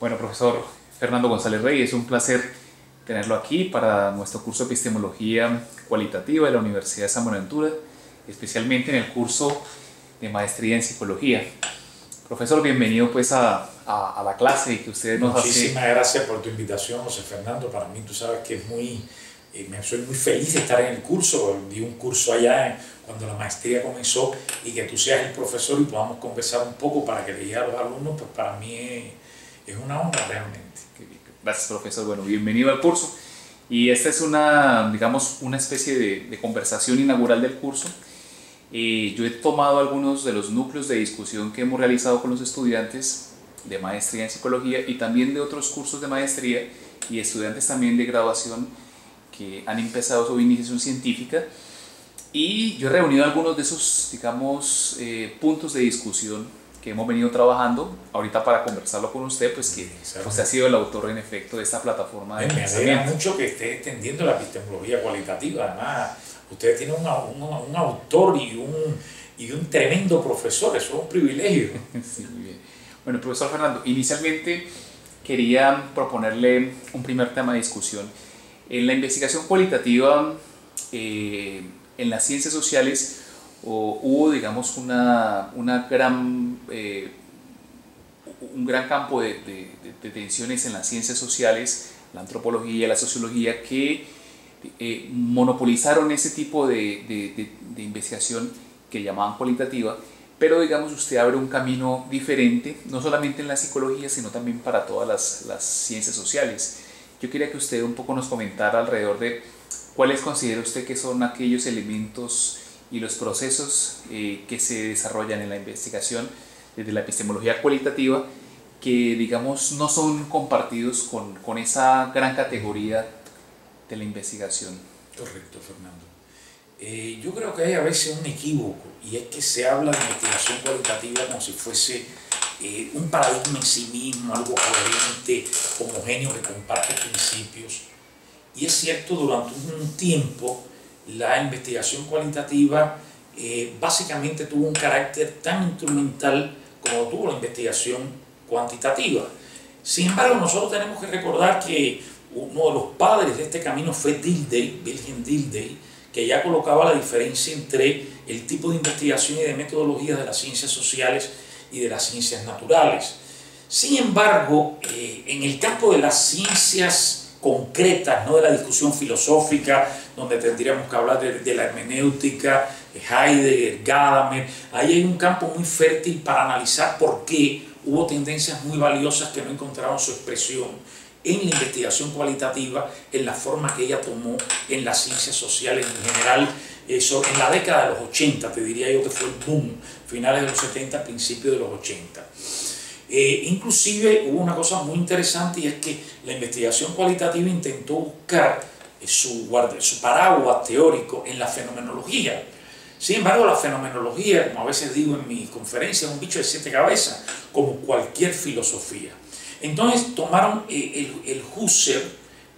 Bueno, profesor Fernando González Rey, es un placer tenerlo aquí para nuestro curso de epistemología cualitativa de la Universidad de San Buenaventura, especialmente en el curso de maestría en psicología. Profesor, bienvenido pues a, a, la clase que usted nos Muchísimas gracias por tu invitación, José Fernando. Para mí, tú sabes que es muy, eh, me soy muy feliz de estar en el curso. Di un curso allá cuando la maestría comenzó y que tú seas el profesor y podamos conversar un poco para que le llegue a los alumnos, pues para mí es es una honra realmente. Gracias, profesor. Bueno, bienvenido al curso. Y esta es una, digamos, una especie de, conversación inaugural del curso. Eh, yo he tomado algunos de los núcleos de discusión que hemos realizado con los estudiantes de maestría en psicología y también de otros cursos de maestría y estudiantes también de graduación que han empezado su iniciación científica. Y yo he reunido algunos de esos, digamos, eh, puntos de discusión que hemos venido trabajando ahorita para conversarlo con usted, pues que usted ha sido el autor en efecto de esta plataforma de Me alegra mucho que esté extendiendo la epistemología cualitativa, además usted tiene un, un, autor y un, y un tremendo profesor, eso es un privilegio. sí, muy bien. Bueno, profesor Fernando, inicialmente quería proponerle un primer tema de discusión. En la investigación cualitativa, eh, en las ciencias sociales, o hubo, digamos, una, una gran, eh, un gran campo de, de, tensiones en las ciencias sociales, la antropología, la sociología, que eh, monopolizaron ese tipo de, investigación que llamaban cualitativa, pero digamos usted abre un camino diferente, no solamente en la psicología, sino también para todas las, las ciencias sociales. Yo quería que usted un poco nos comentara alrededor de cuáles considera usted que son aquellos elementos y los procesos eh, que se desarrollan en la investigación desde la epistemología cualitativa que digamos no son compartidos con, con esa gran categoría de la investigación. Correcto, Fernando. Eh, yo creo que hay a veces un equívoco y es que se habla de investigación cualitativa como si fuese eh, un paradigma en sí mismo, algo coherente, homogéneo, que comparte principios. Y es cierto, durante un tiempo la investigación cualitativa eh, básicamente tuvo un carácter tan instrumental como tuvo la investigación cuantitativa. Sin embargo, nosotros tenemos que recordar que uno de los padres de este camino fue Dilday, Wilhelm Dilday, que ya colocaba la diferencia entre el tipo de investigación y de metodologías de las ciencias sociales y de las ciencias naturales. Sin embargo, eh, en el campo de las ciencias concretas, no de la discusión filosófica, donde tendríamos que hablar de, la hermenéutica, Heidegger, Gadamer. Ahí hay un campo muy fértil para analizar por qué hubo tendencias muy valiosas que no encontraron su expresión en la investigación cualitativa, en la forma que ella tomó en las ciencias sociales en general. Eso, en la década de los 80, te diría yo que fue el boom, finales de los 70, principios de los 80. Eh, inclusive hubo una cosa muy interesante y es que la investigación cualitativa intentó buscar eh, su, su paraguas teórico en la fenomenología. Sin embargo, la fenomenología, como a veces digo en mi conferencia, es un bicho de siete cabezas, como cualquier filosofía. Entonces tomaron eh, el, el Husserl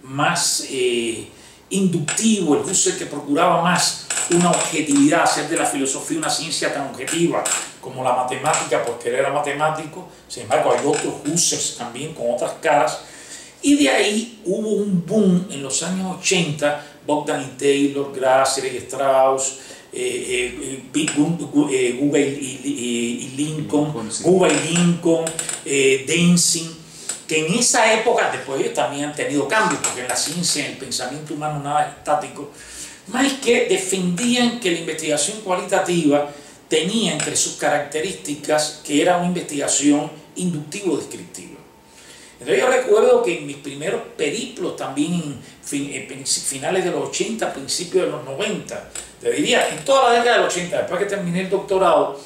más inductivo, el Husserl que procuraba más una objetividad, hacer de la filosofía una ciencia tan objetiva como la matemática, porque él era matemático, sin embargo hay otros Husserls también con otras caras, y de ahí hubo un boom en los años 80, Bogdan y Taylor, Grasser y Strauss, eh, eh, eh y, Lincoln, Google y Lincoln, eh, Densing, que en esa época, después ellos también han tenido cambios, porque en la ciencia, en el pensamiento humano nada es estático, más que defendían que la investigación cualitativa tenía entre sus características que era una investigación inductivo-descriptiva. Entonces yo recuerdo que en mis primeros periplos también, en finales de los 80, principios de los 90, te diría, en toda la década de los 80, después que terminé el doctorado,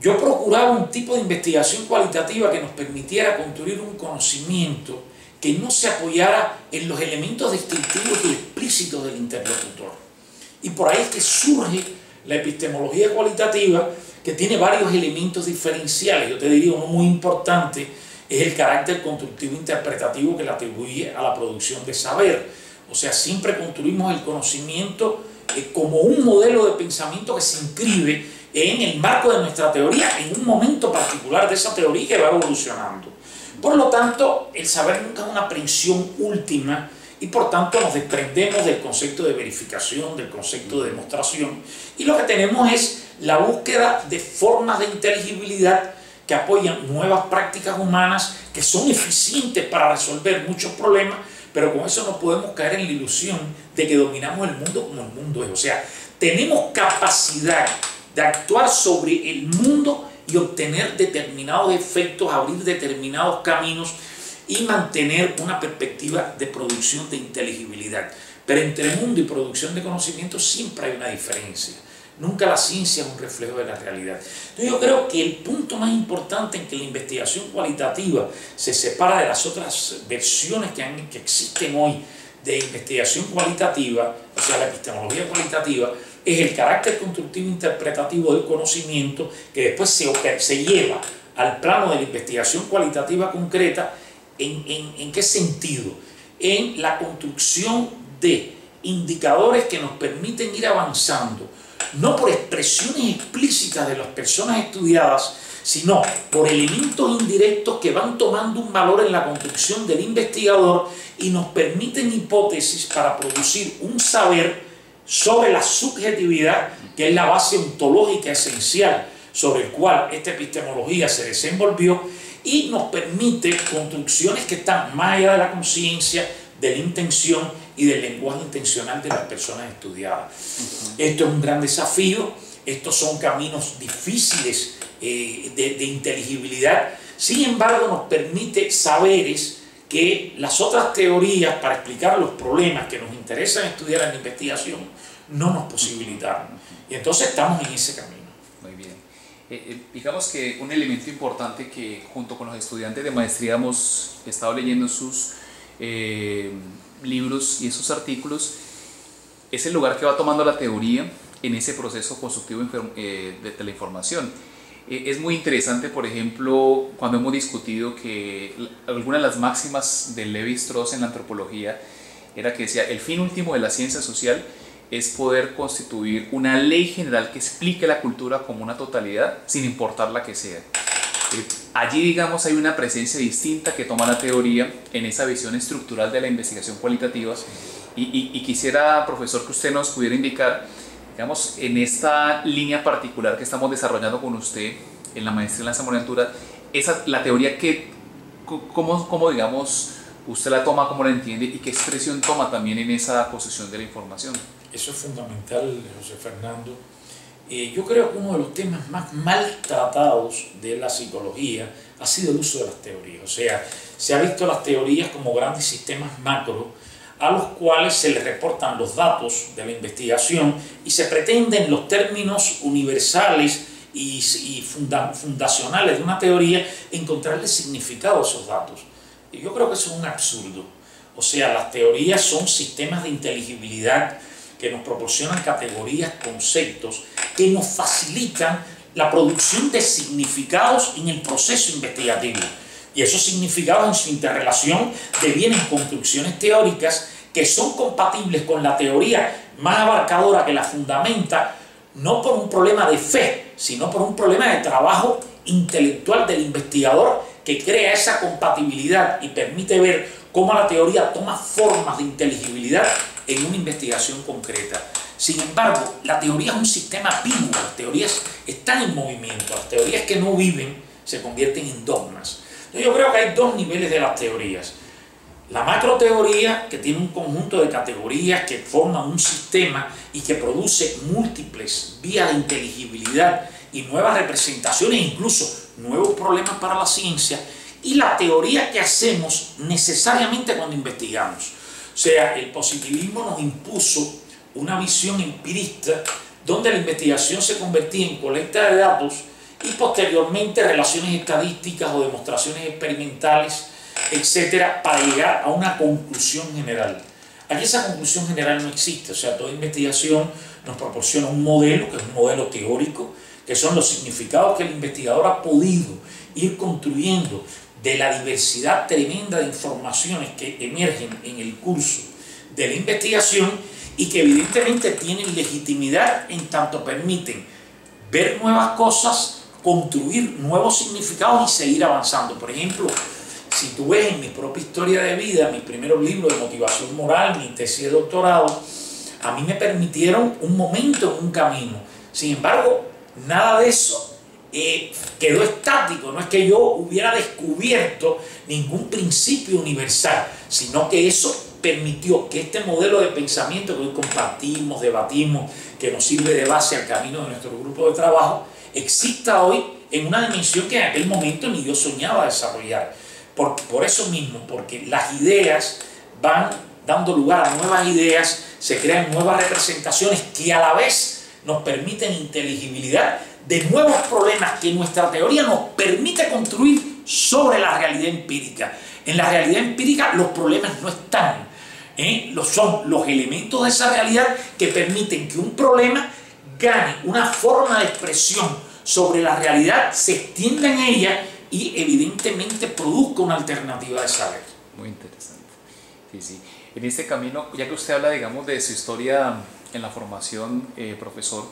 yo procuraba un tipo de investigación cualitativa que nos permitiera construir un conocimiento que no se apoyara en los elementos descriptivos y explícitos del interlocutor. Y por ahí es que surge la epistemología cualitativa, que tiene varios elementos diferenciales. Yo te diría uno muy importante es el carácter constructivo interpretativo que le atribuye a la producción de saber. O sea, siempre construimos el conocimiento eh, como un modelo de pensamiento que se inscribe en el marco de nuestra teoría, en un momento particular de esa teoría que va evolucionando. Por lo tanto, el saber nunca es una aprehensión última y por tanto nos desprendemos del concepto de verificación, del concepto de demostración y lo que tenemos es la búsqueda de formas de inteligibilidad que apoyan nuevas prácticas humanas que son eficientes para resolver muchos problemas, pero con eso no podemos caer en la ilusión de que dominamos el mundo como el mundo es. O sea, tenemos capacidad de actuar sobre el mundo y obtener determinados efectos, abrir determinados caminos y mantener una perspectiva de producción de inteligibilidad. Pero entre mundo y producción de conocimiento siempre hay una diferencia. Nunca la ciencia es un reflejo de la realidad. Yo creo que el punto más importante en que la investigación cualitativa se separa de las otras versiones que, existen hoy de investigación cualitativa, o sea, la epistemología cualitativa, es el carácter constructivo interpretativo del conocimiento que después se lleva al plano de la investigación cualitativa concreta. ¿En, en, en qué sentido? En la construcción de indicadores que nos permiten ir avanzando no por expresiones explícitas de las personas estudiadas, sino por elementos indirectos que van tomando un valor en la construcción del investigador y nos permiten hipótesis para producir un saber sobre la subjetividad, que es la base ontológica esencial sobre el cual esta epistemología se desenvolvió y nos permite construcciones que están más allá de la conciencia, de la intención y del lenguaje intencional de las personas estudiadas. Esto es un gran desafío, estos son caminos difíciles eh, de, inteligibilidad, sin embargo nos permite saberes que las otras teorías para explicar los problemas que nos interesan estudiar en la investigación no nos posibilitaron. Y entonces estamos en ese camino. Eh, eh, digamos que un elemento importante que junto con los estudiantes de maestría hemos estado leyendo sus libros y esos artículos es el lugar que va tomando la teoría en ese proceso constructivo eh, de la información. Eh, es muy interesante, por ejemplo, cuando hemos discutido que alguna de las máximas de Levi Strauss en la antropología era que decía, el fin último de la ciencia social es poder constituir una ley general que explique la cultura como una totalidad, sin importar la que sea. Eh, allí, digamos, hay una presencia distinta que toma la teoría en esa visión estructural de la investigación cualitativa. Y, quisiera, profesor, que usted nos pudiera indicar, digamos, en esta línea particular que estamos desarrollando con usted en la maestría en la Zamoranatura, esa, la teoría que, cómo, cómo, digamos, usted la toma, cómo la entiende y qué expresión toma también en esa posición de la información. Eso es fundamental, José Fernando eh, yo creo que uno de los temas más maltratados de la psicología ha sido el uso de las teorías. O sea, se ha visto las teorías como grandes sistemas macro a los cuales se les reportan los datos de la investigación y se pretenden los términos universales y, fundacionales de una teoría encontrarle significado a esos datos. Y yo creo que eso es un absurdo. O sea, las teorías son sistemas de inteligibilidad que nos proporcionan categorías, conceptos, que nos facilitan la producción de significados en el proceso investigativo. Y esos significados en su interrelación devienen construcciones teóricas que son compatibles con la teoría más abarcadora que la fundamenta, no por un problema de fe, sino por un problema de trabajo intelectual del investigador que crea esa compatibilidad y permite ver cómo la teoría toma formas de inteligibilidad en una investigación concreta. Sin embargo, la teoría es un sistema vivo, las teorías están en movimiento, las teorías que no viven se convierten en dogmas. yo creo que hay dos niveles de las teorías. La macroteoría, que tiene un conjunto de categorías que forman un sistema y que produce múltiples vías de inteligibilidad y nuevas representaciones, incluso nuevos problemas para la ciencia, y la teoría que hacemos necesariamente cuando investigamos. O sea, el positivismo nos impuso una visión empirista donde la investigación se convertía en colecta de datos y posteriormente relaciones estadísticas o demostraciones experimentales, etcétera, para llegar a una conclusión general. Aquí esa conclusión general no existe, o sea, toda investigación nos proporciona un modelo, que es un modelo teórico, que son los significados que el investigador ha podido ir construyendo de la diversidad tremenda de informaciones que emergen en el curso de la investigación y que evidentemente tienen legitimidad en tanto permiten ver nuevas cosas, construir nuevos significados y seguir avanzando. Por ejemplo, si tú ves en mi propia historia de vida, mis primeros libros de motivación moral, mi tesis de doctorado, a mí me permitieron un momento en un camino. Sin embargo, nada de eso eh, quedó estático, no es que yo hubiera descubierto ningún principio universal, sino que eso permitió que este modelo de pensamiento que hoy compartimos, debatimos, que nos sirve de base al camino de nuestro grupo de trabajo, exista hoy en una dimensión que en aquel momento ni yo soñaba desarrollar. Por, por eso mismo, porque las ideas van dando lugar a nuevas ideas, se crean nuevas representaciones que a la vez nos permiten inteligibilidad de nuevos problemas que nuestra teoría nos permite construir sobre la realidad empírica. En la realidad empírica los problemas no están, ¿eh? son los elementos de esa realidad que permiten que un problema gane una forma de expresión sobre la realidad, se extienda en ella y evidentemente produzca una alternativa de saber. Muy interesante. Sí, sí. En este camino, ya que usted habla, digamos, de su historia en la formación, eh, profesor,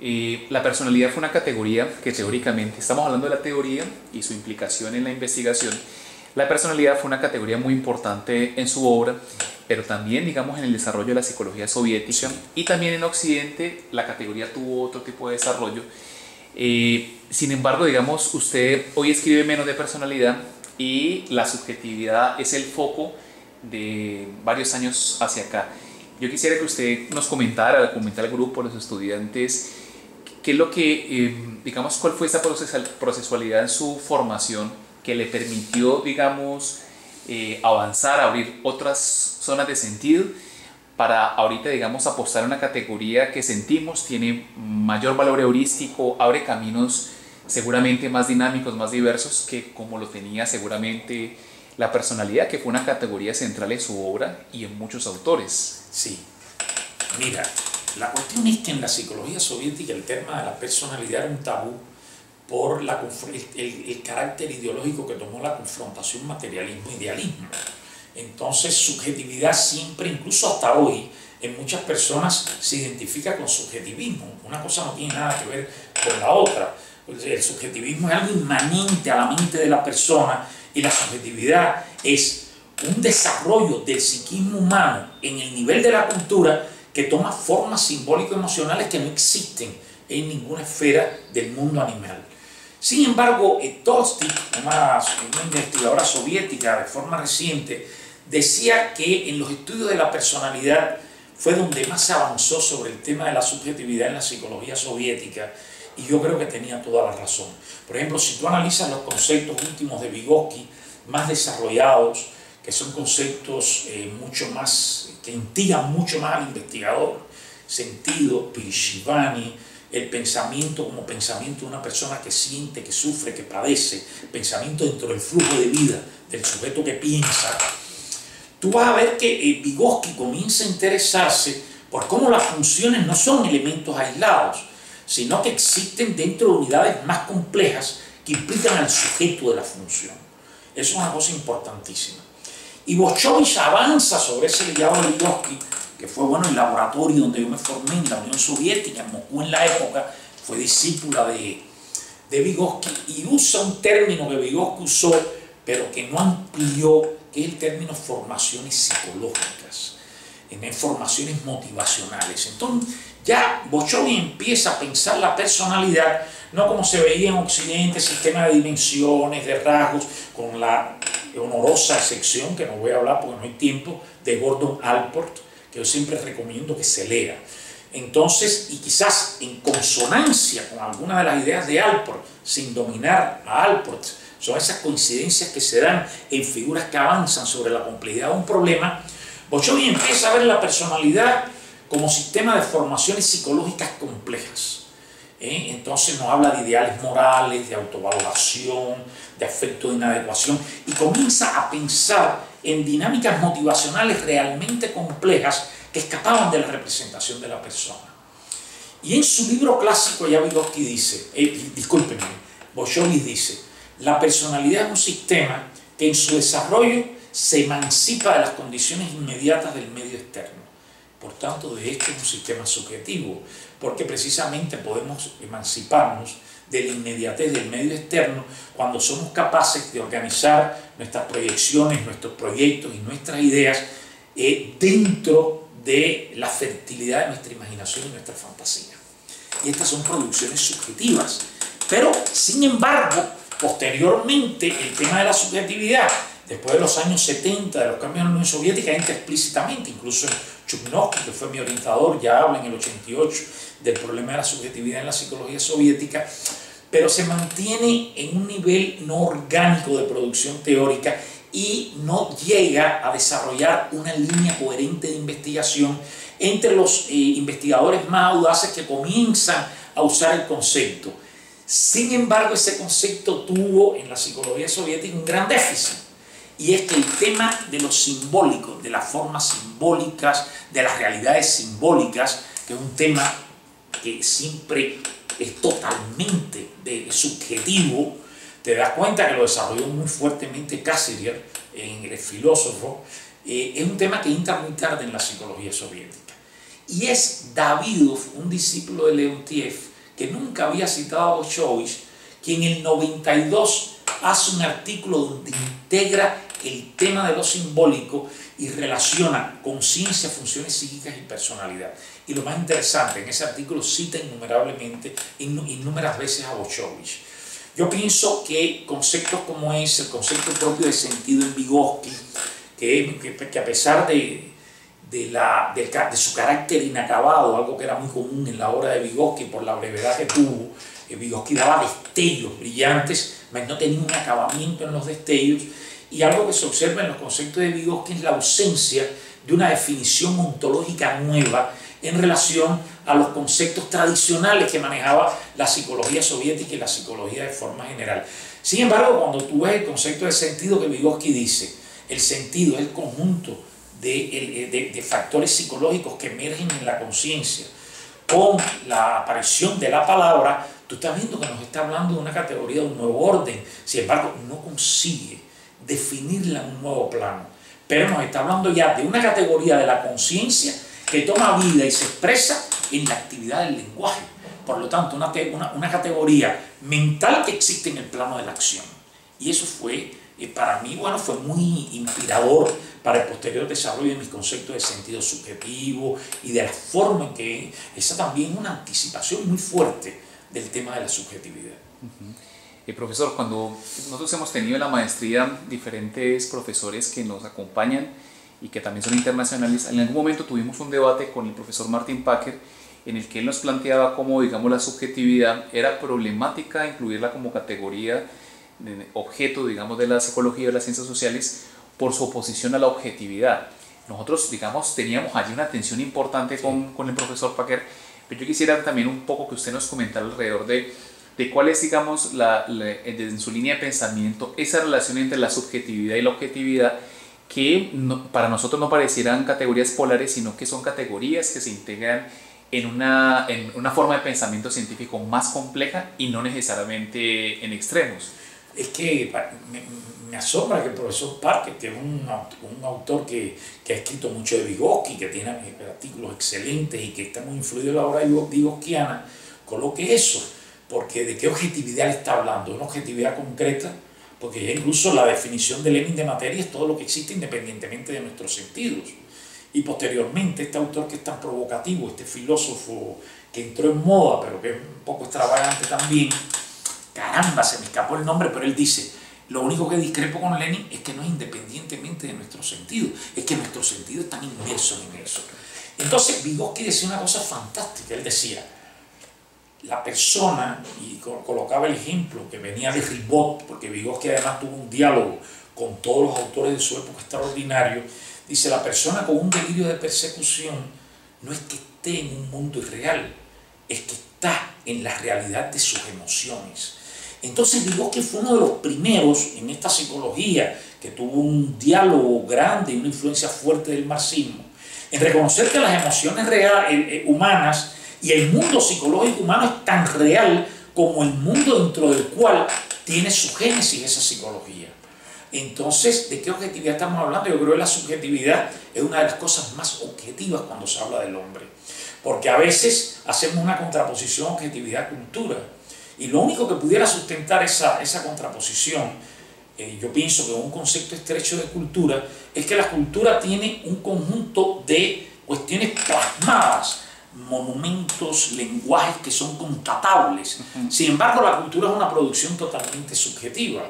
eh, la personalidad fue una categoría que teóricamente, estamos hablando de la teoría y su implicación en la investigación, la personalidad fue una categoría muy importante en su obra, pero también, digamos, en el desarrollo de la psicología soviética y también en Occidente la categoría tuvo otro tipo de desarrollo. Eh, sin embargo, digamos, usted hoy escribe menos de personalidad y la subjetividad es el foco de varios años hacia acá. Yo quisiera que usted nos comentara, comentara al grupo, a los estudiantes, qué es lo que, eh, digamos, cuál fue esa procesualidad en su formación que le permitió, digamos, eh, avanzar, abrir otras zonas de sentido para ahorita, digamos, apostar a una categoría que sentimos tiene mayor valor heurístico, abre caminos seguramente más dinámicos, más diversos que como lo tenía seguramente la personalidad, que fue una categoría central en su obra y en muchos autores. Sí. Mira, la cuestión es que en la psicología soviética el tema de la personalidad era un tabú por la, el, carácter ideológico que tomó la confrontación materialismo-idealismo. Entonces, subjetividad siempre, incluso hasta hoy, en muchas personas se identifica con subjetivismo. Una cosa no tiene nada que ver con la otra. El subjetivismo es algo inmanente a la mente de la persona y la subjetividad es un desarrollo del psiquismo humano en el nivel de la cultura que toma formas simbólico-emocionales que no existen en ninguna esfera del mundo animal. Sin embargo, Tostik, una, una investigadora soviética de forma reciente, decía que en los estudios de la personalidad fue donde más avanzó sobre el tema de la subjetividad en la psicología soviética y yo creo que tenía toda la razón. Por ejemplo, si tú analizas los conceptos últimos de Vygotsky, más desarrollados, que son conceptos eh, mucho más, que intigan mucho más al investigador, sentido, Pirishivani, el pensamiento como pensamiento de una persona que siente, que sufre, que padece, pensamiento dentro del flujo de vida del sujeto que piensa, tú vas a ver que eh, Vygotsky comienza a interesarse por cómo las funciones no son elementos aislados, sino que existen dentro de unidades más complejas que implican al sujeto de la función. Eso es una cosa importantísima. Y Boschovich avanza sobre ese legado de Vygotsky que fue bueno el laboratorio donde yo me formé en la Unión Soviética, en Moscú en la época, fue discípula de, de Vygotsky y usa un término que Vygotsky usó, pero que no amplió, que es el término formaciones psicológicas, en formaciones motivacionales. Entonces, ya Bochovi empieza a pensar la personalidad no como se veía en Occidente, sistema de dimensiones, de rasgos, con la honorosa excepción, que no voy a hablar porque no hay tiempo, de Gordon Alport, que yo siempre recomiendo que se lea. Entonces, y quizás en consonancia con algunas de las ideas de Alport, sin dominar a Alport, son esas coincidencias que se dan en figuras que avanzan sobre la complejidad de un problema, Bochovi empieza a ver la personalidad como sistema de formaciones psicológicas complejas. ¿Eh? Entonces nos habla de ideales morales, de autovaloración, de afecto de inadecuación, y comienza a pensar en dinámicas motivacionales realmente complejas que escapaban de la representación de la persona. Y en su libro clásico ya Vygotsky dice, eh, discúlpenme, Boshovis dice, la personalidad es un sistema que en su desarrollo se emancipa de las condiciones inmediatas del medio externo. Por tanto, de esto es un sistema subjetivo, porque precisamente podemos emanciparnos de la inmediatez del medio externo cuando somos capaces de organizar nuestras proyecciones, nuestros proyectos y nuestras ideas eh, dentro de la fertilidad de nuestra imaginación y nuestra fantasía. Y estas son producciones subjetivas. Pero, sin embargo, posteriormente el tema de la subjetividad, después de los años 70, de los cambios en la Unión Soviética, entra explícitamente, incluso Chuknovsky, que fue mi orientador, ya habla en el 88 del problema de la subjetividad en la psicología soviética, pero se mantiene en un nivel no orgánico de producción teórica y no llega a desarrollar una línea coherente de investigación entre los eh, investigadores más audaces que comienzan a usar el concepto. Sin embargo, ese concepto tuvo en la psicología soviética un gran déficit. Y es que el tema de lo simbólico, de las formas simbólicas, de las realidades simbólicas, que es un tema que siempre es totalmente subjetivo, te das cuenta que lo desarrolló muy fuertemente Cassirer, en el filósofo, eh, es un tema que entra muy tarde en la psicología soviética. Y es Davidov, un discípulo de Leontiev, que nunca había citado a Bolshevich, quien en el 92 hace un artículo donde integra el tema de lo simbólico y relaciona conciencia, funciones psíquicas y personalidad. Y lo más interesante, en ese artículo cita innumerablemente, innumerables veces a Bolshevich. Yo pienso que conceptos como ese, el concepto propio de sentido en Vygotsky, que, que, a pesar de, de, la, de, su carácter inacabado, algo que era muy común en la obra de Vygotsky por la brevedad que tuvo, que Vygotsky daba destellos brillantes, pero no tenía un acabamiento en los destellos, y algo que se observa en los conceptos de Vygotsky es la ausencia de una definición ontológica nueva en relación a los conceptos tradicionales que manejaba la psicología soviética y la psicología de forma general. Sin embargo, cuando tú ves el concepto de sentido que Vygotsky dice, el sentido es el conjunto de, de factores psicológicos que emergen en la conciencia con la aparición de la palabra, tú estás viendo que nos está hablando de una categoría de un nuevo orden, sin embargo, no consigue definirla en un nuevo plano, pero nos está hablando ya de una categoría de la conciencia que toma vida y se expresa en la actividad del lenguaje. Por lo tanto, una, una, categoría mental que existe en el plano de la acción. Y eso fue, eh, para mí, bueno, fue muy inspirador para el posterior desarrollo de mis conceptos de sentido subjetivo y de la forma en que esa también una anticipación muy fuerte del tema de la subjetividad. Eh, profesor, cuando nosotros hemos tenido en la maestría diferentes profesores que nos acompañan, y que también son internacionales, en algún momento tuvimos un debate con el profesor Martin Packer en el que él nos planteaba cómo, digamos, la subjetividad era problemática incluirla como categoría, objeto, digamos, de la psicología de las ciencias sociales por su oposición a la objetividad. Nosotros, digamos, teníamos allí una tensión importante con, con el profesor Packer, pero yo quisiera también un poco que usted nos comentara alrededor de, de cuál es, digamos, la, en su línea de pensamiento esa relación entre la subjetividad y la objetividad que para nosotros no parecieran categorías polares, sino que son categorías que se integran en una, en una forma de pensamiento científico más compleja y no necesariamente en extremos. Es que me, me asombra que el profesor Parker, que es un, un autor que, que, ha escrito mucho de Vygotsky, que tiene artículos excelentes y que está muy influido en la obra vygotskiana, coloque eso, porque de qué objetividad está hablando, una objetividad concreta porque ya incluso la definición de Lenin de materia es todo lo que existe independientemente de nuestros sentidos. Y posteriormente este autor que es tan provocativo, este filósofo que entró en moda, pero que es un poco extravagante también, caramba, se me escapó el nombre, pero él dice, lo único que discrepo con Lenin es que no es independientemente de nuestros sentidos, es que nuestros sentidos están inmersos en eso. Entonces Vygotsky decía una cosa fantástica, él decía, la persona, y colocaba el ejemplo que venía de Ribot, porque Vygotsky además tuvo un diálogo con todos los autores de su época extraordinario, dice, la persona con un delirio de persecución no es que esté en un mundo irreal, es que está en la realidad de sus emociones. Entonces Vygotsky fue uno de los primeros en esta psicología que tuvo un diálogo grande y una influencia fuerte del marxismo, en reconocer que las emociones reales, eh, eh, humanas y el mundo psicológico humano es tan real como el mundo dentro del cual tiene su génesis esa psicología. Entonces, ¿de qué objetividad estamos hablando? Yo creo que la subjetividad es una de las cosas más objetivas cuando se habla del hombre. Porque a veces hacemos una contraposición objetividad-cultura. Y lo único que pudiera sustentar esa, esa contraposición, eh, yo pienso que un concepto estrecho de cultura, es que la cultura tiene un conjunto de cuestiones plasmadas, monumentos, lenguajes que son constatables. Sin embargo, la cultura es una producción totalmente subjetiva.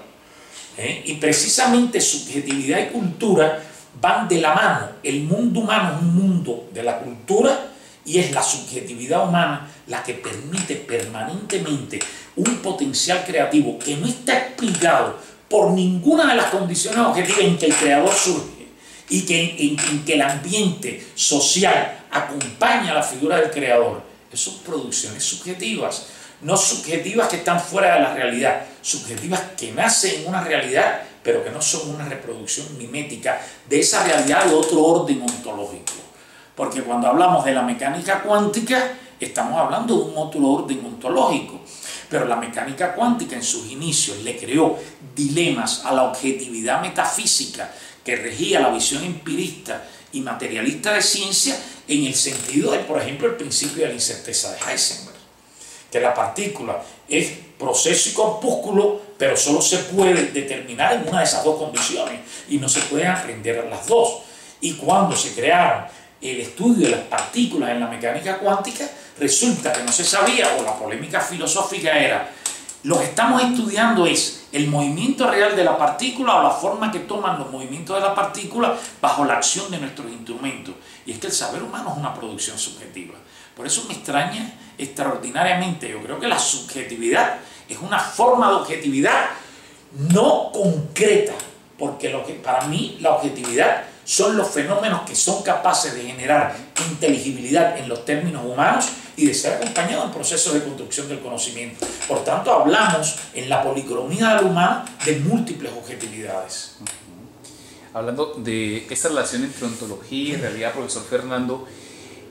¿eh? Y precisamente subjetividad y cultura van de la mano. El mundo humano es un mundo de la cultura y es la subjetividad humana la que permite permanentemente un potencial creativo que no está explicado por ninguna de las condiciones objetivas en que el creador surge y que, el ambiente social acompaña a la figura del creador. Esas producciones subjetivas, no subjetivas que están fuera de la realidad, subjetivas que nacen en una realidad pero que no son una reproducción mimética de esa realidad de otro orden ontológico. Porque cuando hablamos de la mecánica cuántica, estamos hablando de un otro orden ontológico. Pero la mecánica cuántica en sus inicios le creó dilemas a la objetividad metafísica que regía la visión empirista y materialista de ciencia en el sentido de, por ejemplo, el principio de la incerteza de Heisenberg, que la partícula es proceso y corpúsculo, pero solo se puede determinar en una de esas dos condiciones y no se pueden aprender las dos. Y cuando se crearon el estudio de las partículas en la mecánica cuántica, resulta que no se sabía, o la polémica filosófica era, lo que estamos estudiando es el movimiento real de la partícula o la forma que toman los movimientos de la partícula bajo la acción de nuestros instrumentos. Y es que el saber humano es una producción subjetiva. Por eso me extraña extraordinariamente. Yo creo que la subjetividad es una forma de objetividad no concreta, porque lo que para mí la objetividad son los fenómenos que son capaces de generar inteligibilidad en los términos humanos y de ser acompañados en procesos de construcción del conocimiento. Por tanto, hablamos en la policromía del humano de múltiples objetividades. Hablando de esta relación entre ontología y realidad, profesor Fernando,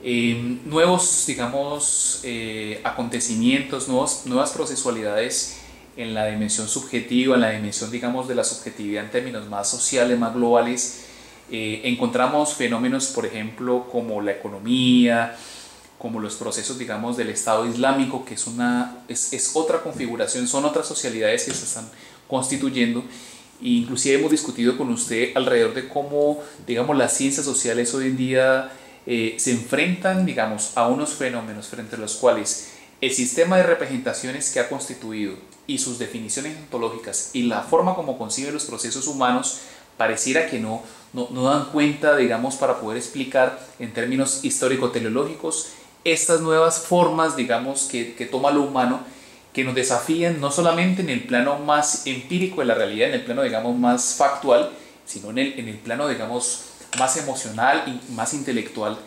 eh, nuevos, digamos, eh, acontecimientos, nuevos, nuevas procesualidades en la dimensión subjetiva, en la dimensión, digamos, de la subjetividad en términos más sociales, más globales. Eh, encontramos fenómenos, por ejemplo, como la economía, como los procesos, digamos, del Estado Islámico, que es, una, es, es otra configuración, son otras socialidades que se están constituyendo. Inclusive hemos discutido con usted alrededor de cómo, digamos, las ciencias sociales hoy en día eh, se enfrentan, digamos, a unos fenómenos frente a los cuales el sistema de representaciones que ha constituido y sus definiciones ontológicas y la forma como concibe los procesos humanos pareciera que no, no, dan cuenta, digamos, para poder explicar en términos histórico-teleológicos estas nuevas formas, digamos, que, que toma lo humano que nos desafían no solamente en el plano más empírico de la realidad, en el plano, digamos, más factual, sino en el, en el plano, digamos, más emocional y más intelectual,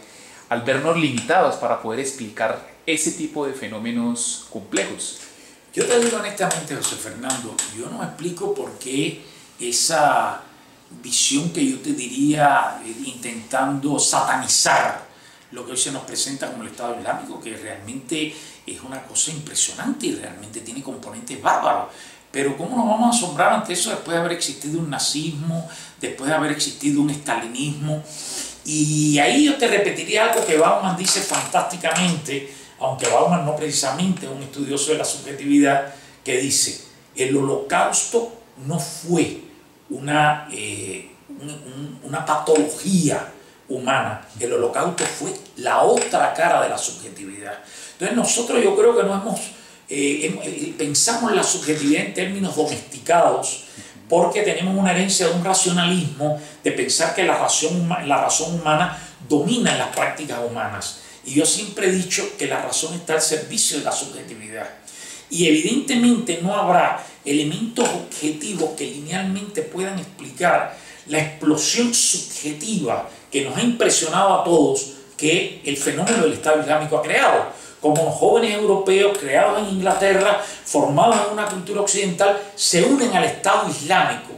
al vernos limitados para poder explicar ese tipo de fenómenos complejos. Yo te digo honestamente, José Fernando, yo no explico por qué esa visión que yo te diría eh, intentando satanizar lo que hoy se nos presenta como el Estado Islámico, que realmente es una cosa impresionante y realmente tiene componentes bárbaros. Pero ¿cómo nos vamos a asombrar ante eso después de haber existido un nazismo, después de haber existido un estalinismo? Y ahí yo te repetiría algo que Bauman dice fantásticamente, aunque Bauman no precisamente es un estudioso de la subjetividad, que dice, el holocausto no fue una, eh, una patología humana, el holocausto fue la otra cara de la subjetividad. Entonces nosotros yo creo que no hemos eh, eh, pensamos en la subjetividad en términos domesticados porque tenemos una herencia de un racionalismo de pensar que la razón, la razón humana domina en las prácticas humanas. Y yo siempre he dicho que la razón está al servicio de la subjetividad. Y evidentemente no habrá elementos objetivos que linealmente puedan explicar la explosión subjetiva que nos ha impresionado a todos que el fenómeno del Estado Islámico ha creado como jóvenes europeos creados en Inglaterra, formados en una cultura occidental, se unen al Estado Islámico.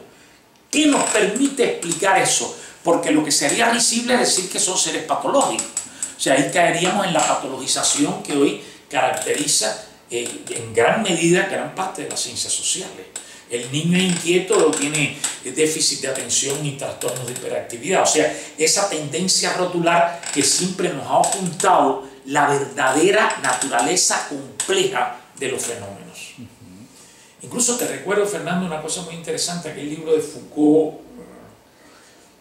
¿Qué nos permite explicar eso? Porque lo que sería visible es decir que son seres patológicos. O sea, ahí caeríamos en la patologización que hoy caracteriza en gran medida gran parte de las ciencias sociales. El niño inquieto tiene déficit de atención y trastornos de hiperactividad. O sea, esa tendencia rotular que siempre nos ha ocultado la verdadera naturaleza compleja de los fenómenos. Incluso te recuerdo, Fernando, una cosa muy interesante, aquel libro de Foucault,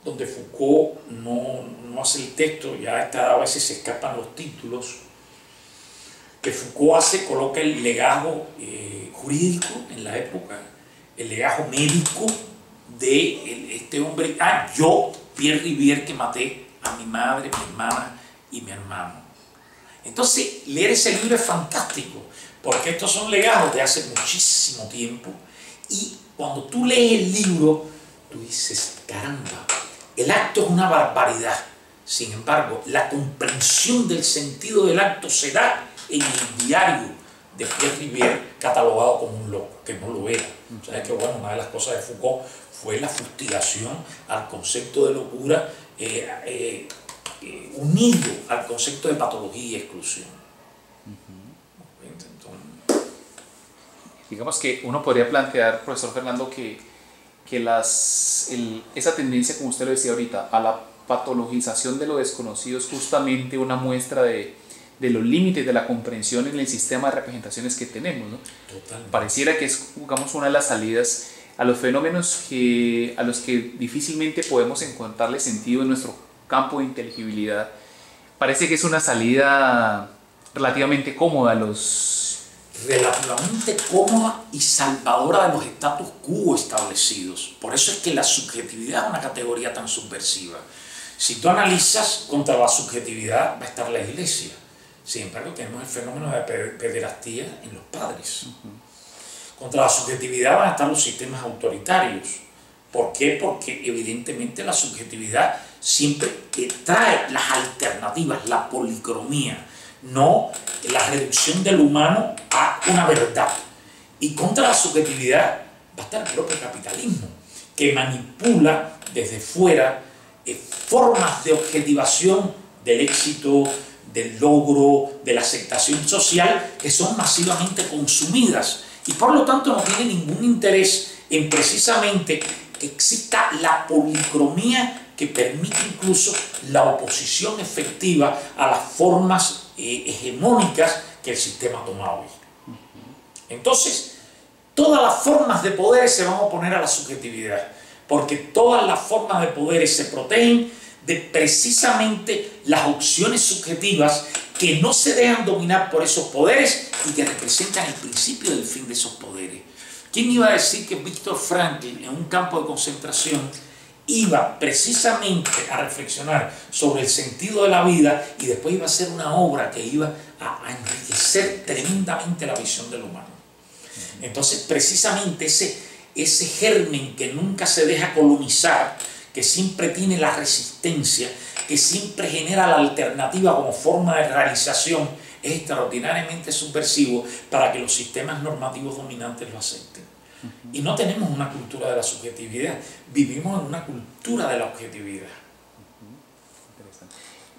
donde Foucault no, no hace el texto, ya a veces se escapan los títulos, que Foucault hace, coloca el legajo eh, jurídico en la época, el legajo médico de este hombre, ah, yo, Pierre Rivière, que maté a mi madre, mi hermana y mi hermano. Entonces, leer ese libro es fantástico, porque estos son legajos de hace muchísimo tiempo, y cuando tú lees el libro, tú dices, caramba, el acto es una barbaridad. Sin embargo, la comprensión del sentido del acto se da en el diario de Pierre Rivière, catalogado como un loco, que no lo era. O sea, que bueno, una de las cosas de Foucault fue la fustigación al concepto de locura eh, eh, eh, unido al concepto de patología y exclusión. Digamos que uno podría plantear, profesor Fernando, que, que las, esa tendencia, como usted lo decía ahorita, a la patologización de lo desconocido es justamente una muestra de, de los límites de la comprensión en el sistema de representaciones que tenemos. ¿no? Pareciera que es digamos, una de las salidas a los fenómenos que, a los que difícilmente podemos encontrarle sentido en nuestro campo de inteligibilidad. Parece que es una salida relativamente cómoda a los... Relativamente cómoda y salvadora de los status quo establecidos. Por eso es que la subjetividad es una categoría tan subversiva. Si tú analizas contra la subjetividad va a estar la iglesia sin embargo, tenemos el fenómeno de pederastía en los padres. Contra la subjetividad van a estar los sistemas autoritarios. ¿Por qué? Porque evidentemente la subjetividad siempre trae las alternativas, la policromía, no la reducción del humano a una verdad. Y contra la subjetividad va a estar el propio capitalismo, que manipula desde fuera eh, formas de objetivación del éxito, del logro, de la aceptación social, que son masivamente consumidas. Y por lo tanto no tiene ningún interés en precisamente que exista la policromía que permite incluso la oposición efectiva a las formas eh, hegemónicas que el sistema ha tomado Entonces, todas las formas de poder se van a oponer a la subjetividad, porque todas las formas de poder se protegen de precisamente las opciones subjetivas que no se dejan dominar por esos poderes y que representan el principio del fin de esos poderes. ¿Quién iba a decir que Víctor Franklin en un campo de concentración iba precisamente a reflexionar sobre el sentido de la vida y después iba a hacer una obra que iba a enriquecer tremendamente la visión del humano? Entonces, precisamente ese, ese germen que nunca se deja colonizar, que siempre tiene la resistencia, que siempre genera la alternativa como forma de realización, es extraordinariamente subversivo para que los sistemas normativos dominantes lo acepten. Y no tenemos una cultura de la subjetividad, vivimos en una cultura de la objetividad.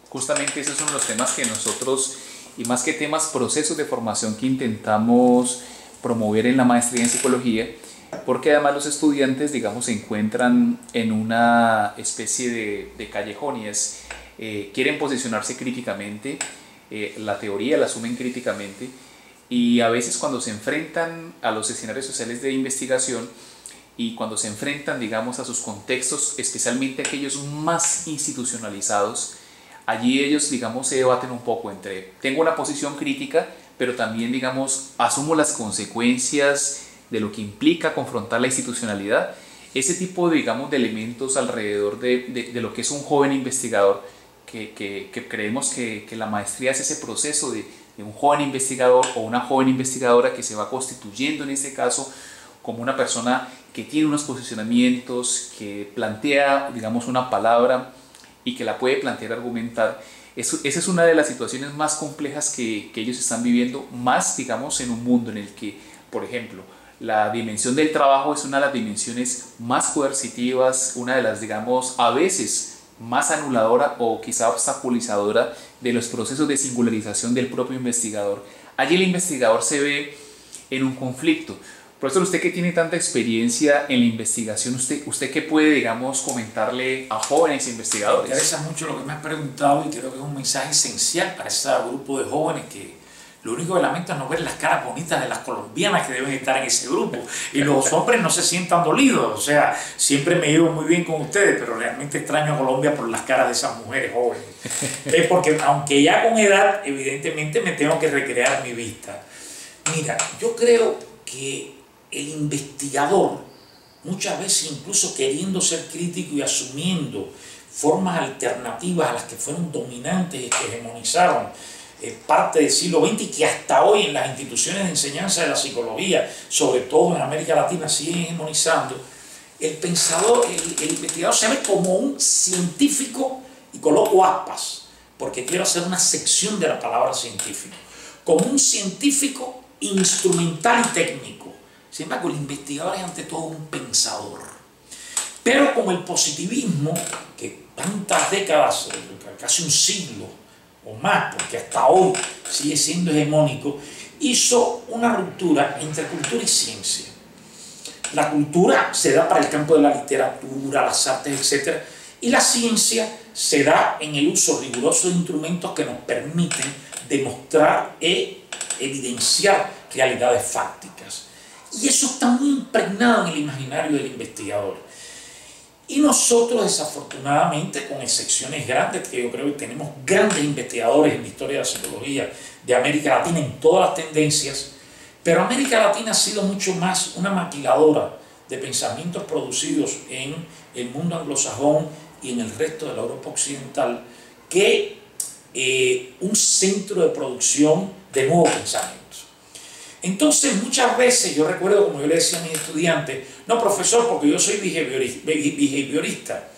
Justamente esos son los temas que nosotros, y más que temas, procesos de formación que intentamos promover en la maestría en psicología, porque además los estudiantes, digamos, se encuentran en una especie de, de callejón y es, eh, quieren posicionarse críticamente, eh, la teoría la asumen críticamente y a veces cuando se enfrentan a los escenarios sociales de investigación y cuando se enfrentan, digamos, a sus contextos, especialmente aquellos más institucionalizados, allí ellos, digamos, se debaten un poco entre, tengo una posición crítica, pero también, digamos, asumo las consecuencias de lo que implica confrontar la institucionalidad, ese tipo de, digamos, de elementos alrededor de, de, lo que es un joven investigador, que, que, creemos que, que, la maestría es ese proceso de, un joven investigador o una joven investigadora que se va constituyendo en este caso como una persona que tiene unos posicionamientos, que plantea, digamos, una palabra y que la puede plantear, argumentar. Eso, esa es una de las situaciones más complejas que, que ellos están viviendo, más, digamos, en un mundo en el que, por ejemplo, la dimensión del trabajo es una de las dimensiones más coercitivas, una de las, digamos, a veces más anuladora o quizá obstaculizadora de los procesos de singularización del propio investigador. Allí el investigador se ve en un conflicto. Profesor, usted que tiene tanta experiencia en la investigación, ¿usted, usted qué puede, digamos, comentarle a jóvenes investigadores? Me interesa mucho lo que me has preguntado y creo que es un mensaje esencial para ese grupo de jóvenes que Lo único que lamento es no ver las caras bonitas de las colombianas que deben estar en ese grupo. Y los hombres no se sientan dolidos. O sea, siempre me llevo muy bien con ustedes, pero realmente extraño a Colombia por las caras de esas mujeres jóvenes. Es porque aunque ya con edad, evidentemente me tengo que recrear mi vista. Mira, yo creo que el investigador, muchas veces incluso queriendo ser crítico y asumiendo formas alternativas a las que fueron dominantes y que hegemonizaron eh, parte del siglo XX y que hasta hoy en las instituciones de enseñanza de la psicología, sobre todo en América Latina, siguen hegemonizando, el pensador, el, el investigador se ve como un científico, y coloco aspas, porque quiero hacer una sección de la palabra científico, como un científico instrumental y técnico. Sin embargo, el investigador es ante todo un pensador. Pero como el positivismo, que tantas décadas, casi un siglo o más, porque hasta hoy sigue siendo hegemónico, hizo una ruptura entre cultura y ciencia. La cultura se da para el campo de la literatura, las artes, etc. Y la ciencia se da en el uso riguroso de instrumentos que nos permiten demostrar e evidenciar realidades fácticas. Y eso está muy impregnado en el imaginario del investigador. Y nosotros, desafortunadamente, con excepciones grandes, que yo creo que tenemos grandes investigadores en la historia de la psicología de América Latina en todas las tendencias, pero América Latina ha sido mucho más una maquiladora de pensamientos producidos en el mundo anglosajón y en el resto de la Europa occidental que eh, un centro de producción de nuevos pensamientos. Entonces, muchas veces yo recuerdo, como yo le decía a mis estudiantes, no, profesor, porque yo soy behaviorista.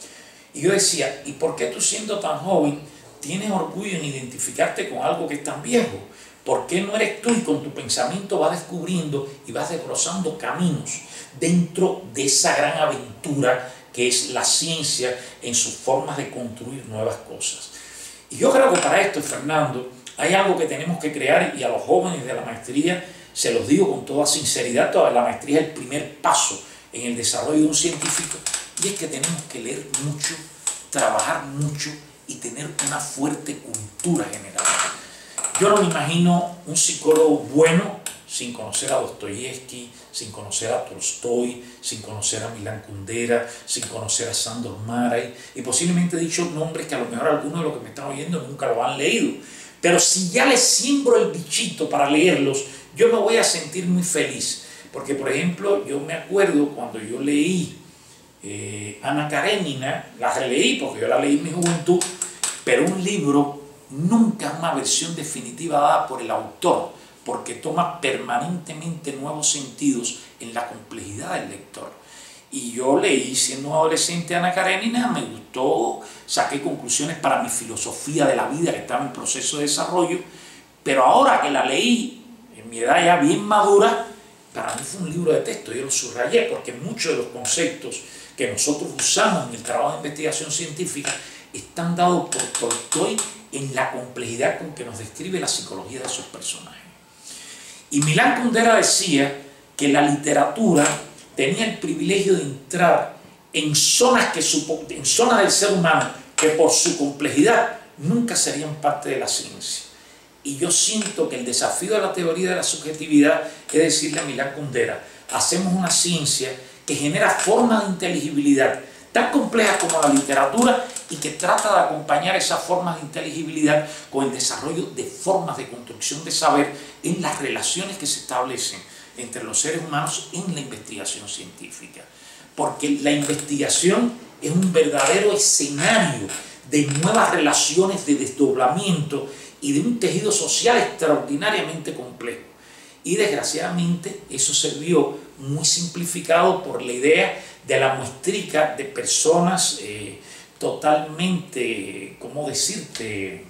Y yo decía, ¿y por qué tú siendo tan joven tienes orgullo en identificarte con algo que es tan viejo? ¿Por qué no eres tú y con tu pensamiento vas descubriendo y vas desbrozando caminos dentro de esa gran aventura que es la ciencia en sus formas de construir nuevas cosas? Y yo creo que para esto, Fernando, hay algo que tenemos que crear y a los jóvenes de la maestría se los digo con toda sinceridad, toda la maestría es el primer paso en el desarrollo de un científico y es que tenemos que leer mucho, trabajar mucho y tener una fuerte cultura general. Yo no me imagino un psicólogo bueno sin conocer a Dostoyevsky, sin conocer a Tolstoy, sin conocer a Milán Kundera, sin conocer a Sandor Maray, y posiblemente he dicho nombres que a lo mejor algunos de los que me están oyendo nunca lo han leído. Pero si ya les siembro el bichito para leerlos, yo me voy a sentir muy feliz. Porque, por ejemplo, yo me acuerdo cuando yo leí eh, Ana Karenina, la releí porque yo la leí en mi juventud, pero un libro nunca una versión definitiva dada por el autor, porque toma permanentemente nuevos sentidos en la complejidad del lector. Y yo leí siendo adolescente Ana Karenina, me gustó, saqué conclusiones para mi filosofía de la vida que estaba en proceso de desarrollo, pero ahora que la leí edad ya bien madura, para mí fue un libro de texto, yo lo subrayé porque muchos de los conceptos que nosotros usamos en el trabajo de investigación científica están dados por Tolstoy en la complejidad con que nos describe la psicología de esos personajes. Y Milán Kundera decía que la literatura tenía el privilegio de entrar en zonas, que en zonas del ser humano que por su complejidad nunca serían parte de la ciencia. Y yo siento que el desafío de la teoría de la subjetividad es decirle a Milán Kundera, hacemos una ciencia que genera formas de inteligibilidad tan complejas como la literatura y que trata de acompañar esas formas de inteligibilidad con el desarrollo de formas de construcción de saber en las relaciones que se establecen entre los seres humanos en la investigación científica. Porque la investigación es un verdadero escenario de nuevas relaciones de desdoblamiento y de un tejido social extraordinariamente complejo. Y desgraciadamente eso se vio muy simplificado por la idea de la muestrica de personas eh, totalmente, ¿cómo decirte?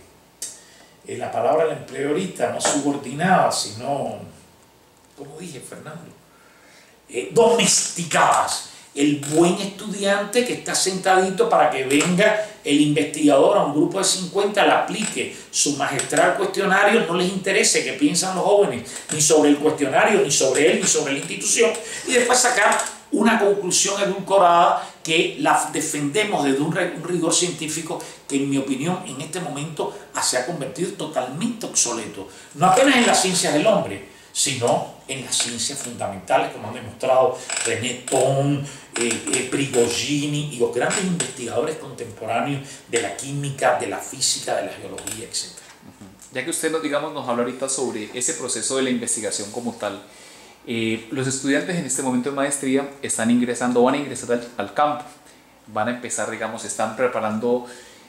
Eh, la palabra la empleo ahorita, no subordinadas, sino, como dije Fernando, eh, domesticadas el buen estudiante que está sentadito para que venga el investigador a un grupo de 50, le aplique su magistral cuestionario, no les interese qué piensan los jóvenes, ni sobre el cuestionario, ni sobre él, ni sobre la institución, y después sacar una conclusión edulcorada que la defendemos desde un, rigor científico que en mi opinión en este momento se ha convertido totalmente obsoleto. No apenas en las ciencias del hombre, sino en las ciencias fundamentales, como han demostrado René Thon, eh, eh, Prigogini y los grandes investigadores contemporáneos de la química, de la física, de la geología, etc. Ya que usted nos, digamos, nos habla ahorita sobre ese proceso de la investigación como tal, eh, los estudiantes en este momento de maestría están ingresando, van a ingresar al, campo, van a empezar, digamos, están preparando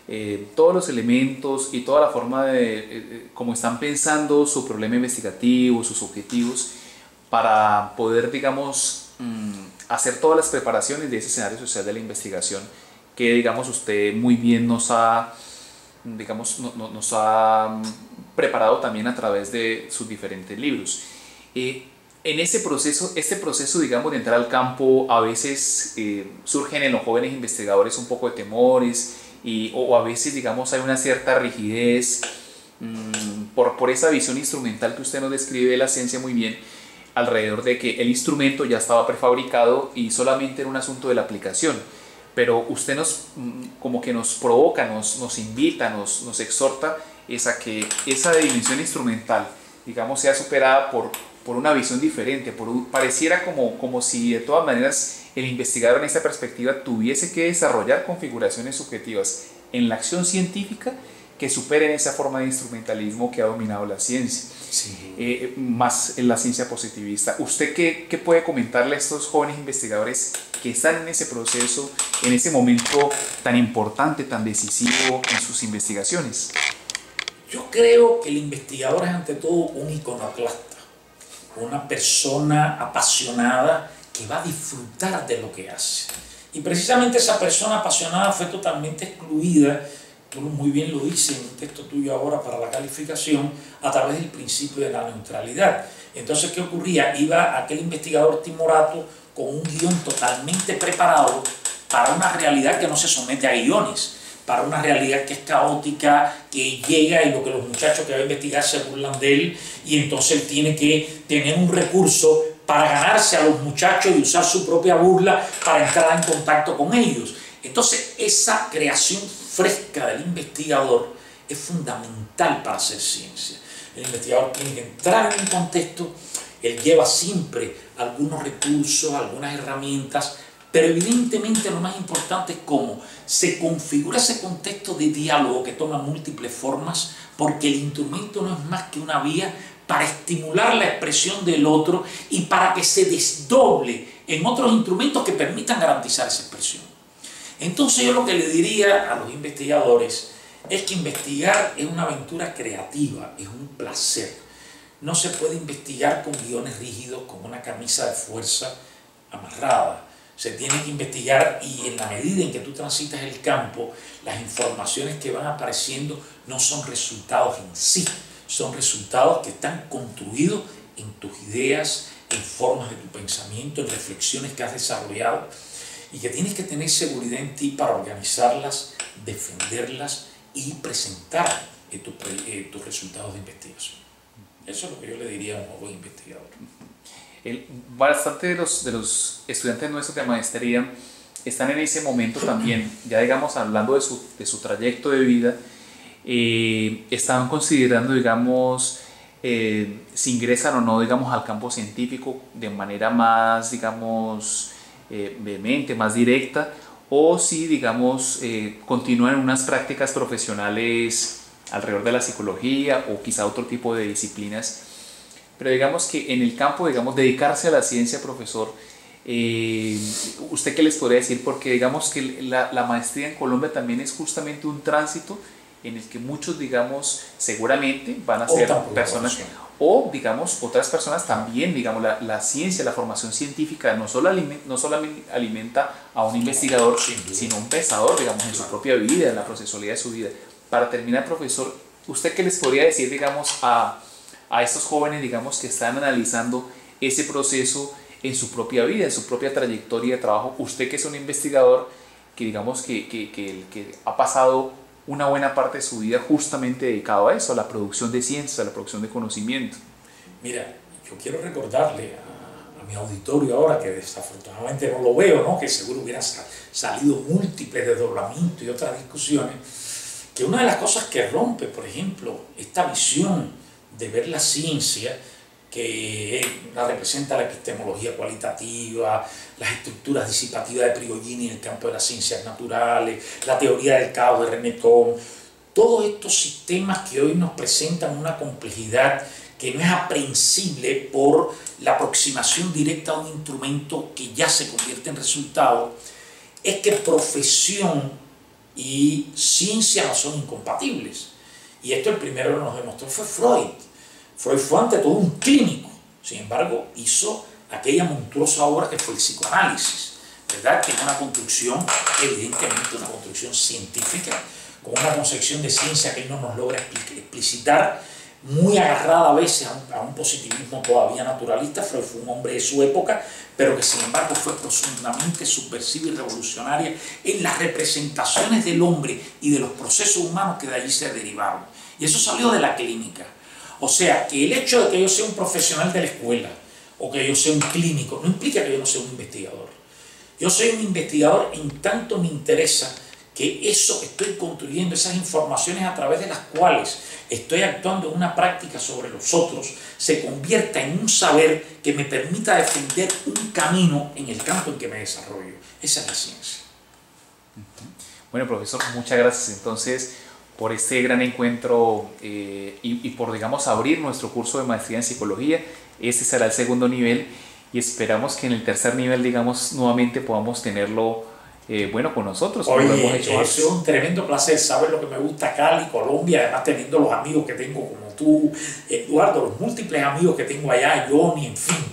eh, todos los elementos y toda la forma de eh, cómo están pensando su problema investigativo, sus objetivos, para poder, digamos, mm, hacer todas las preparaciones de ese escenario social de la investigación que, digamos, usted muy bien nos ha, digamos, nos ha mm, preparado también a través de sus diferentes libros. En ese proceso, este proceso, digamos, de entrar al campo, a veces eh, surgen en los jóvenes investigadores un poco de temores y, o, a veces, digamos, hay una cierta rigidez mm, por, por esa visión instrumental que usted nos describe de la ciencia muy bien, alrededor de que el instrumento ya estaba prefabricado y solamente era un asunto de la aplicación. Pero usted nos, mm, como que nos provoca, nos, nos invita, nos, nos exhorta es a que esa dimensión instrumental, digamos, sea superada por por una visión diferente, por pareciera como, como si de todas maneras el investigador en esta perspectiva tuviese que desarrollar configuraciones subjetivas en la acción científica que superen esa forma de instrumentalismo que ha dominado la ciencia, eh, más en la ciencia positivista. ¿Usted qué, qué, puede comentarle a estos jóvenes investigadores que están en ese proceso, en ese momento tan importante, tan decisivo en sus investigaciones? Yo creo que el investigador es ante todo un iconoclasta una persona apasionada que va a disfrutar de lo que hace. Y precisamente esa persona apasionada fue totalmente excluida, tú muy bien lo dices en un texto tuyo ahora para la calificación, a través del principio de la neutralidad. Entonces, ¿qué ocurría? Iba aquel investigador timorato con un guion totalmente preparado para una realidad que no se somete a guiones para una realidad que es caótica, que llega y lo que los muchachos que va a investigar se burlan de él y entonces él tiene que tener un recurso para ganarse a los muchachos y usar su propia burla para entrar en contacto con ellos. Entonces esa creación fresca del investigador es fundamental para hacer ciencia. El investigador tiene que entrar en un contexto, él lleva siempre algunos recursos, algunas herramientas, pero evidentemente lo más importante es cómo se configura ese contexto de diálogo que toma múltiples formas, porque el instrumento no es más que una vía para estimular la expresión del otro y para que se desdoble en otros instrumentos que permitan garantizar esa expresión. Entonces yo lo que le diría a los investigadores es que investigar es una aventura creativa, es un placer. No se puede investigar con guiones rígidos, con una camisa de fuerza amarrada se tiene que investigar y en la medida en que tú transitas el campo, las informaciones que van apareciendo no son resultados en sí, son resultados que están construidos en tus ideas, en formas de tu pensamiento, en reflexiones que has desarrollado y que tienes que tener seguridad en ti para organizarlas, defenderlas y presentar tus resultados de investigación. Eso es lo que yo le diría a un nuevo investigador bastante de los, de los estudiantes nuestros de maestría están en ese momento también, ya digamos, hablando de su, de su trayecto de vida, eh, estaban considerando, digamos, eh, si ingresan o no, digamos, al campo científico de manera más, digamos, eh, vehemente, más directa, o si, digamos, eh, continúan en unas prácticas profesionales alrededor de la psicología o quizá otro tipo de disciplinas pero digamos que en el campo, digamos, dedicarse a la ciencia, profesor, eh, ¿usted qué les podría decir? Porque digamos que la, la, maestría en Colombia también es justamente un tránsito en el que muchos, digamos, seguramente van a ser personas, o digamos, otras personas también, digamos, la, la, ciencia, la formación científica no, solo alimenta, no solamente alimenta a un investigador, sino a un pensador, digamos, en su propia vida, en la procesualidad de su vida. Para terminar, profesor, ¿usted qué les podría decir, digamos, a a estos jóvenes, digamos, que están analizando ese proceso en su propia vida, en su propia trayectoria de trabajo. Usted que es un investigador, que digamos que, que, que, ha pasado una buena parte de su vida justamente dedicado a eso, a la producción de ciencia, a la producción de conocimiento. Mira, yo quiero recordarle a, mi auditorio ahora, que desafortunadamente no lo veo, ¿no? que seguro hubiera salido múltiples desdoblamientos y otras discusiones, que una de las cosas que rompe, por ejemplo, esta visión de ver la ciencia, que la representa la epistemología cualitativa, las estructuras disipativas de Prigogini en el campo de las ciencias naturales, la teoría del caos de René Thom, todos estos sistemas que hoy nos presentan una complejidad que no es aprensible por la aproximación directa a un instrumento que ya se convierte en resultado, es que profesión y ciencia no son incompatibles. Y esto el primero que nos demostró fue Freud. Freud fue ante todo un clínico, sin embargo hizo aquella monstruosa obra que fue el psicoanálisis, ¿verdad? Que es una construcción, evidentemente una construcción científica, con una concepción de ciencia que no nos logra explicitar, muy agarrada a veces a un, positivismo todavía naturalista, Freud fue un hombre de su época, pero que sin embargo fue profundamente subversivo y revolucionaria en las representaciones del hombre y de los procesos humanos que de allí se derivaron. Y eso salió de la clínica. O sea, que el hecho de que yo sea un profesional de la escuela o que yo sea un clínico no implica que yo no sea un investigador. Yo soy un investigador en tanto me interesa que eso que estoy construyendo, esas informaciones a través de las cuales estoy actuando en una práctica sobre los otros, se convierta en un saber que me permita defender un camino en el campo en que me desarrollo. Esa es la ciencia. Bueno, profesor, muchas gracias entonces por este gran encuentro eh, y, y por, digamos, abrir nuestro curso de maestría en psicología. Este será el segundo nivel y esperamos que en el tercer nivel, digamos, nuevamente podamos tenerlo eh, bueno con nosotros. Oye, es un tremendo placer. Sabes lo que me gusta Cali, Colombia, además teniendo los amigos que tengo como tú, Eduardo, los múltiples amigos que tengo allá, Johnny, en fin.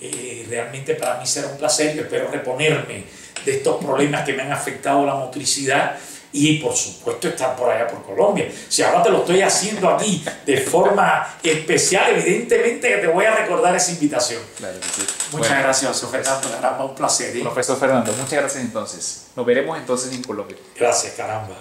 Eh, realmente para mí será un placer. Yo espero reponerme de estos problemas que me han afectado la motricidad y por supuesto estar por allá por Colombia. Si ahora te lo estoy haciendo aquí de forma especial, evidentemente que te voy a recordar esa invitación. Claro que sí. Muchas gracias, profesor Fernando. Caramba, un placer. ¿eh? Profesor Fernando, muchas gracias entonces. Nos veremos entonces en Colombia. Gracias, caramba.